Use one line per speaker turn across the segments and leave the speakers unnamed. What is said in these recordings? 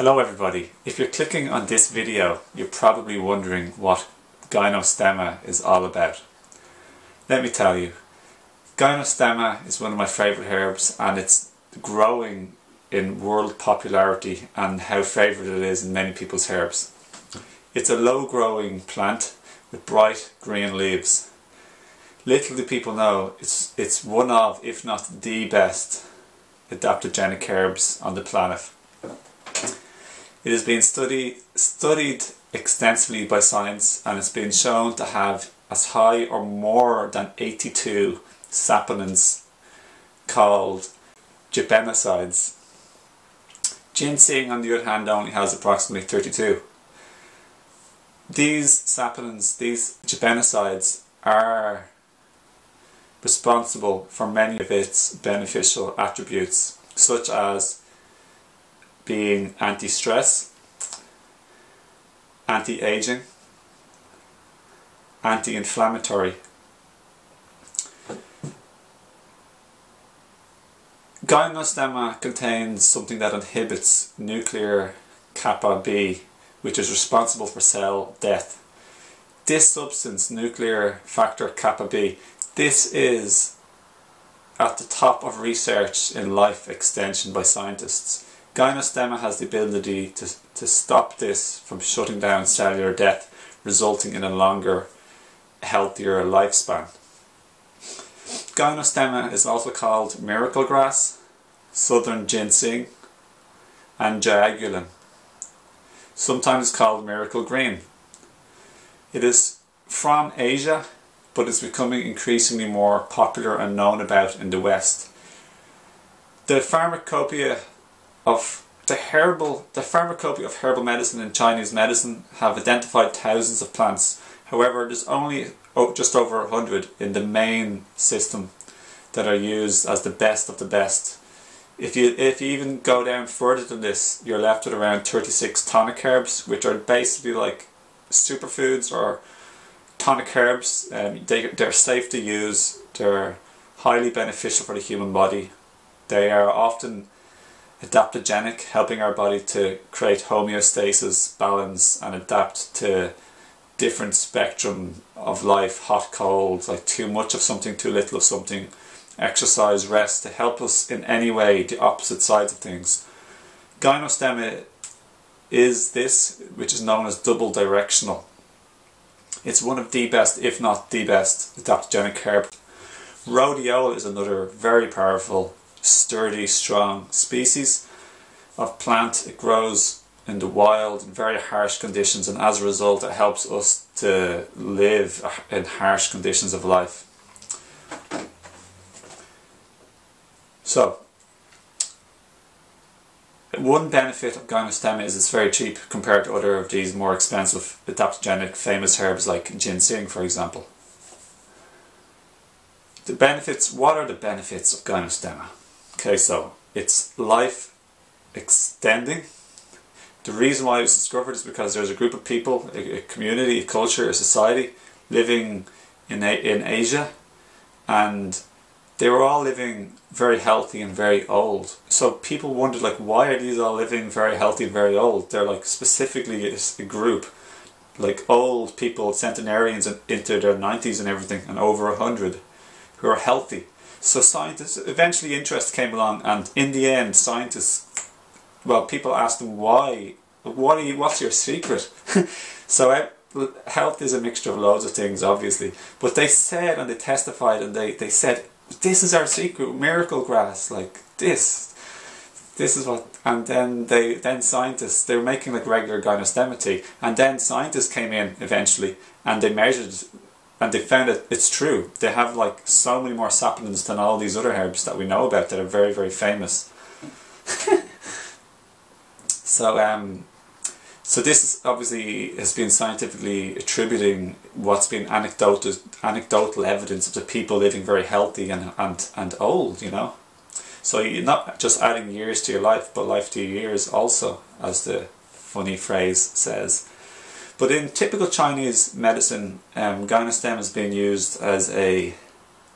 Hello everybody. If you're clicking on this video, you're probably wondering what Gynostemma is all about. Let me tell you. Gynostemma is one of my favourite herbs and it's growing in world popularity and how favourite it is in many people's herbs. It's a low growing plant with bright green leaves. Little do people know it's, it's one of, if not the best, adaptogenic herbs on the planet. It has been study, studied extensively by science and it's been shown to have as high or more than 82 saponins called gypenosides. Ginseng on the other hand only has approximately 32. These saponins, these gypenosides are responsible for many of its beneficial attributes such as being anti-stress, anti-aging, anti-inflammatory. Gynostemma contains something that inhibits nuclear kappa B, which is responsible for cell death. This substance, nuclear factor kappa B, this is at the top of research in life extension by scientists. Gynostemma has the ability to, to stop this from shutting down cellular death, resulting in a longer, healthier lifespan. Gynostemma is also called miracle grass, southern ginseng, and jiagulan. Sometimes called miracle green. It is from Asia, but is becoming increasingly more popular and known about in the West. The pharmacopoeia of the herbal, the pharmacopoeia of herbal medicine and Chinese medicine have identified thousands of plants. However, there's only oh, just over a hundred in the main system that are used as the best of the best. If you if you even go down further than this, you're left with around 36 tonic herbs, which are basically like superfoods or tonic herbs. Um, they, they're safe to use. They're highly beneficial for the human body. They are often adaptogenic, helping our body to create homeostasis, balance, and adapt to different spectrum of life, hot, cold, like too much of something, too little of something, exercise, rest, to help us in any way, the opposite sides of things. Gynostemma is this, which is known as double directional. It's one of the best, if not the best, adaptogenic herb. Rhodiola is another very powerful sturdy, strong species of plant. It grows in the wild in very harsh conditions and as a result it helps us to live in harsh conditions of life. So, one benefit of Gynostemma is it's very cheap compared to other of these more expensive adaptogenic famous herbs like ginseng for example. The benefits, what are the benefits of Gynostemma? Okay, so it's life extending. The reason why it was discovered is because there's a group of people, a, a community, a culture, a society living in, a, in Asia and they were all living very healthy and very old. So people wondered like why are these all living very healthy and very old? They're like specifically a group like old people, centenarians into their 90s and everything and over 100 who are healthy so scientists, eventually interest came along and in the end scientists, well people asked them why, what are you, what's your secret? so uh, health is a mixture of loads of things obviously, but they said and they testified and they, they said this is our secret, miracle grass, like this. This is what, and then they, then scientists, they were making like regular gynostemma tea, and then scientists came in eventually, and they measured and they found that it's true. They have like so many more saponins than all these other herbs that we know about that are very, very famous. so, um, so this obviously has been scientifically attributing what's been anecdotal, anecdotal evidence of the people living very healthy and, and, and old, you know. So you're not just adding years to your life, but life to your years also, as the funny phrase says. But in typical Chinese medicine, um, is being used as a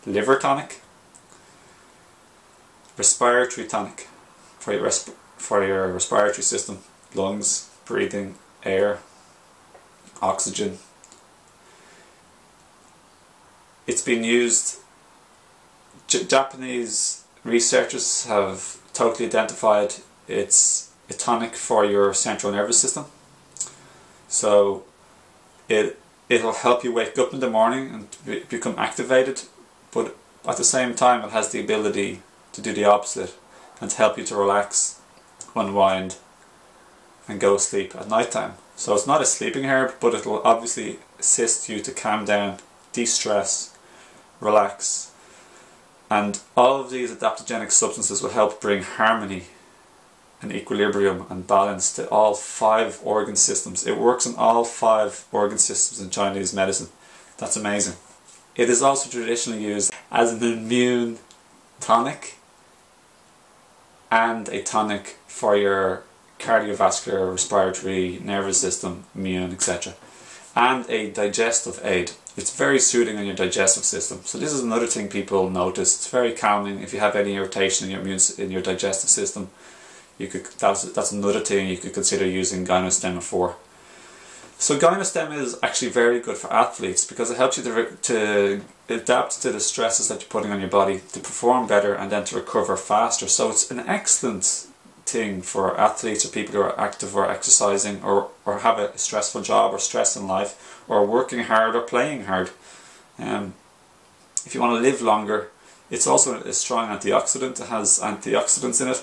liver tonic, respiratory tonic for your, resp for your respiratory system, lungs, breathing air, oxygen. It's been used, J Japanese researchers have totally identified it's a tonic for your central nervous system. So it it'll help you wake up in the morning and be, become activated, but at the same time it has the ability to do the opposite and to help you to relax, unwind, and go sleep at night time. So it's not a sleeping herb, but it will obviously assist you to calm down, de-stress, relax. And all of these adaptogenic substances will help bring harmony and equilibrium and balance to all five organ systems. It works in all five organ systems in Chinese medicine. That's amazing. It is also traditionally used as an immune tonic and a tonic for your cardiovascular, respiratory, nervous system, immune, etc. And a digestive aid. It's very soothing on your digestive system. So this is another thing people notice. It's very calming. If you have any irritation in your immune in your digestive system, you could that's that's another thing you could consider using Gynostemma for. So Gynostemma is actually very good for athletes because it helps you to, to adapt to the stresses that you're putting on your body to perform better and then to recover faster. So it's an excellent thing for athletes or people who are active or exercising or, or have a stressful job or stress in life or working hard or playing hard. Um, if you want to live longer, it's also a strong antioxidant. It has antioxidants in it.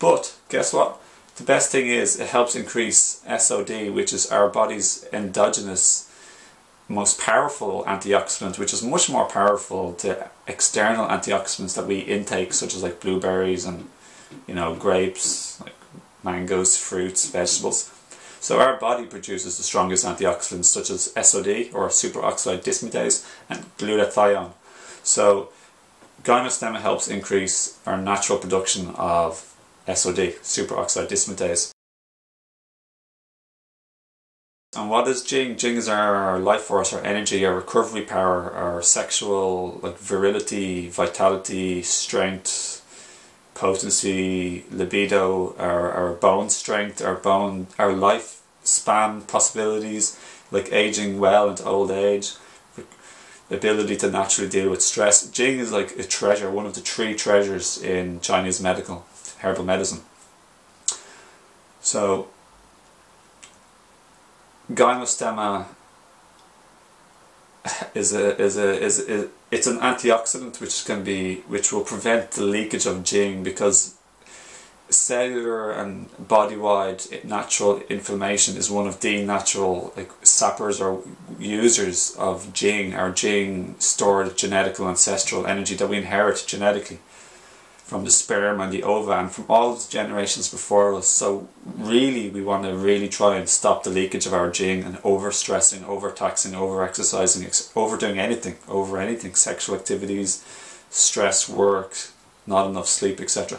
But guess what? The best thing is it helps increase SOD, which is our body's endogenous most powerful antioxidant, which is much more powerful to external antioxidants that we intake, such as like blueberries and you know, grapes, like mangoes, fruits, vegetables. So our body produces the strongest antioxidants such as SOD or superoxide dismutase and glutathione. So Gynostemma helps increase our natural production of SOD, superoxide dismutase. And what is Jing? Jing is our life force, our energy, our recovery power, our sexual like virility, vitality, strength, potency, libido, our, our bone strength, our bone, our life span possibilities, like aging well into old age, ability to naturally deal with stress. Jing is like a treasure, one of the three treasures in Chinese medical, herbal medicine. So, Gynostemma is a is a is, a, it's an antioxidant which can be which will prevent the leakage of Jing because cellular and body wide natural inflammation is one of the natural like sappers or users of Jing our Jing stored genetical ancestral energy that we inherit genetically from the sperm and the ova and from all the generations before us. So really we want to really try and stop the leakage of our Jing and over-stressing, over-taxing, over-exercising, overdoing anything, over anything, sexual activities, stress, work, not enough sleep, etc.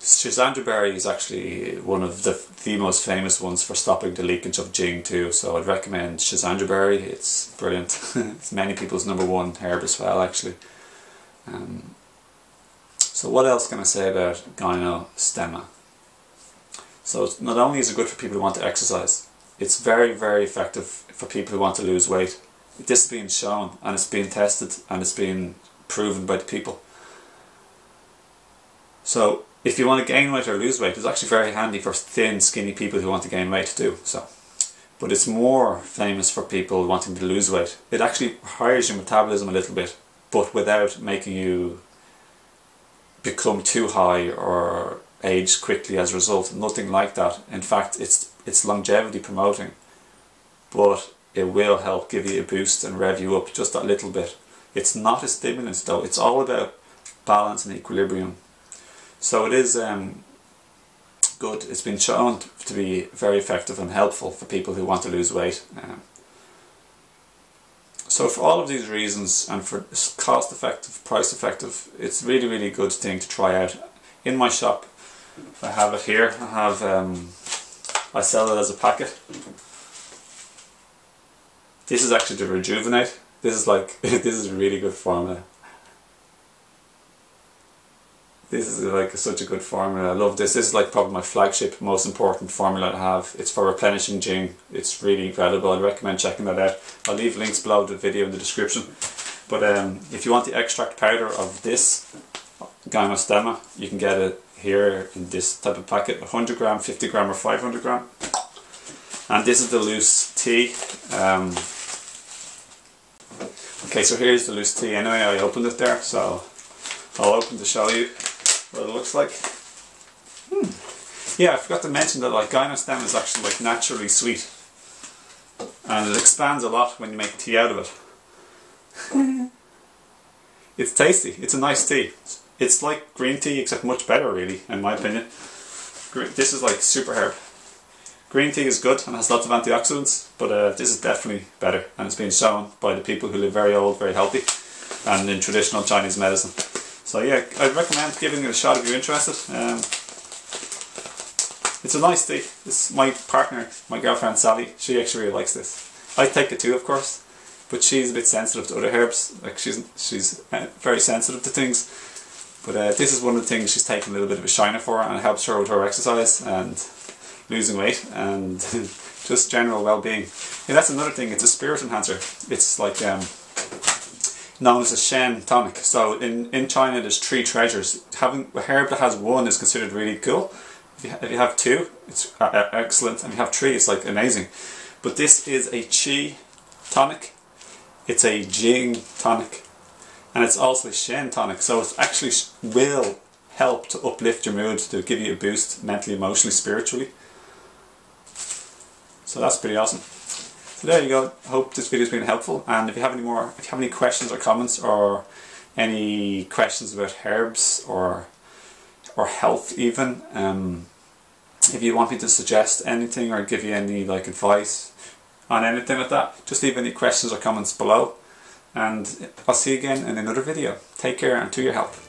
Schisandra berry is actually one of the, the most famous ones for stopping the leakage of Jing too, so I'd recommend Schisandra berry, it's brilliant. it's many people's number one herb as well actually. Um, so what else can I say about gynostemma? So not only is it good for people who want to exercise, it's very, very effective for people who want to lose weight. This has been shown and it's been tested and it's been proven by the people. So if you want to gain weight or lose weight, it's actually very handy for thin, skinny people who want to gain weight too. So, But it's more famous for people wanting to lose weight. It actually hires your metabolism a little bit but without making you become too high or age quickly as a result. Nothing like that. In fact, it's it's longevity promoting, but it will help give you a boost and rev you up just a little bit. It's not a stimulant though. It's all about balance and equilibrium. So it is um, good. It's been shown to be very effective and helpful for people who want to lose weight. Um, so for all of these reasons and for cost effective, price effective, it's really really good thing to try out. In my shop, I have it here. I have um, I sell it as a packet. This is actually to rejuvenate. This is like this is a really good formula. This is like such a good formula. I love this. This is like probably my flagship, most important formula to have. It's for replenishing Jing. It's really incredible. I'd recommend checking that out. I'll leave links below the video in the description. But um, if you want the extract powder of this Gymnostemma, you can get it here in this type of packet, 100 gram, 50 gram or 500 gram. And this is the loose tea. Um, okay, so here's the loose tea. Anyway, I opened it there, so I'll open to show you what it looks like. Hmm. Yeah, I forgot to mention that like Gymnostemma is actually like naturally sweet. And it expands a lot when you make tea out of it. it's tasty. It's a nice tea. It's like green tea except much better really, in my opinion. This is like super herb. Green tea is good and has lots of antioxidants, but uh, this is definitely better and it's been shown by the people who live very old, very healthy and in traditional Chinese medicine. So yeah, I'd recommend giving it a shot if you're interested. Um, it's a nice tea. It's my partner, my girlfriend Sally, she actually really likes this. I take it too, of course, but she's a bit sensitive to other herbs. Like she's she's uh, very sensitive to things. But uh, this is one of the things she's taken a little bit of a shiner for and it helps her with her exercise and losing weight and just general well-being. Yeah, that's another thing. It's a spirit enhancer. It's like um, known as a Shen tonic. So in, in China there's three treasures. Having a herb that has one is considered really cool. If you, if you have two, it's uh, uh, excellent. And if you have three, it's like amazing. But this is a Qi tonic. It's a Jing tonic. And it's also a Shen tonic. So it actually will help to uplift your mood, to give you a boost mentally, emotionally, spiritually. So that's pretty awesome. There you go. Hope this video has been helpful. And if you have any more, if you have any questions or comments or any questions about herbs or or health even, um, if you want me to suggest anything or give you any like advice on anything like that, just leave any questions or comments below. And I'll see you again in another video. Take care and to your health.